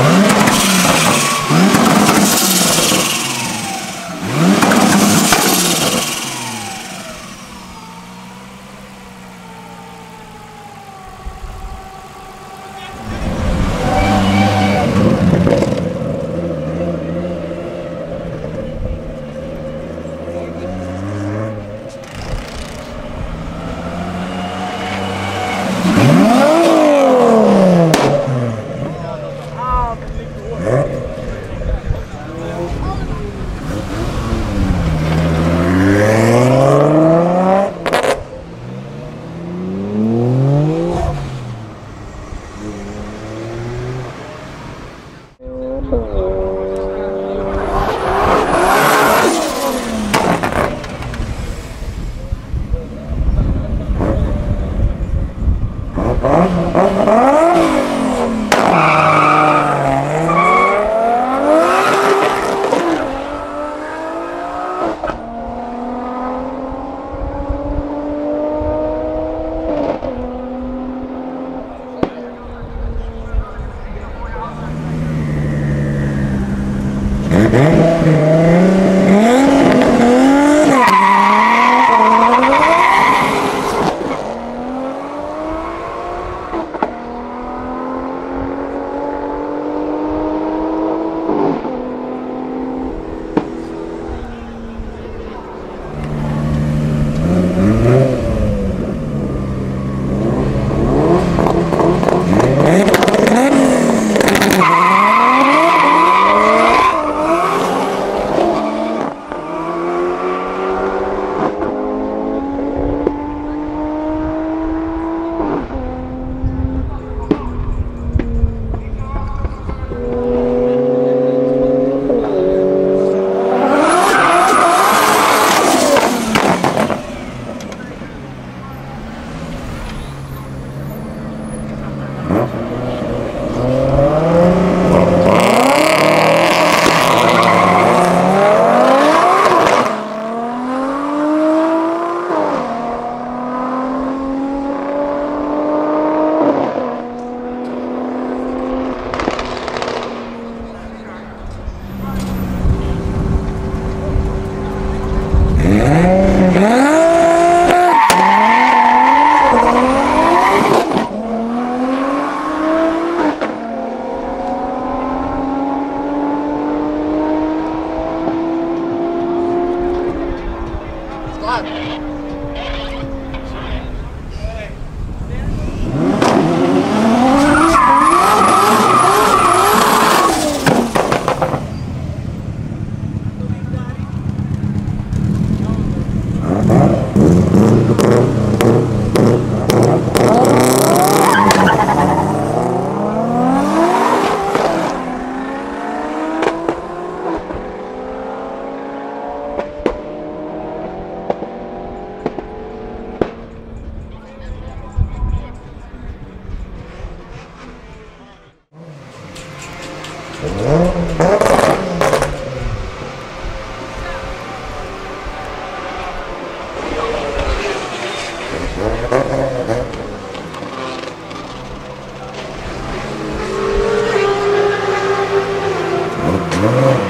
Oh. You. hot. Amen.